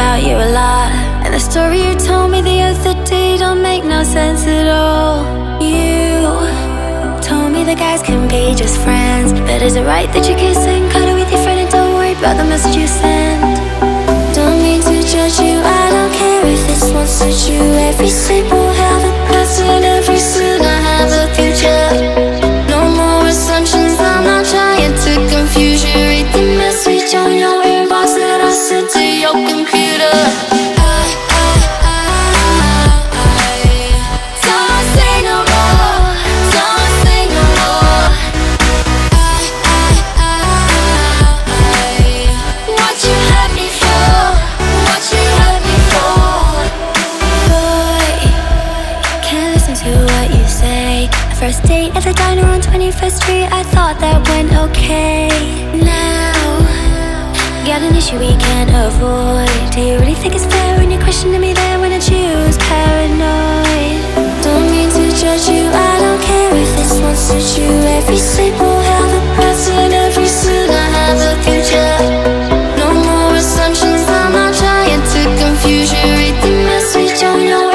about you a lot. And the story you told me the other day don't make no sense at all. You told me the guys can be just friends. But is it right that you kiss and cuddle with your friend and don't worry about the message you send? first date at the diner on 21st Street I thought that went okay. Now, got an issue we can't avoid. Do you really think it's fair when you're questioning me there when I choose paranoid? Don't mean to judge you, I don't care if this one suits you. Every sleep will have a price and every suit I have a future. No more assumptions, I'm not trying to confuse you. Read the message, don't know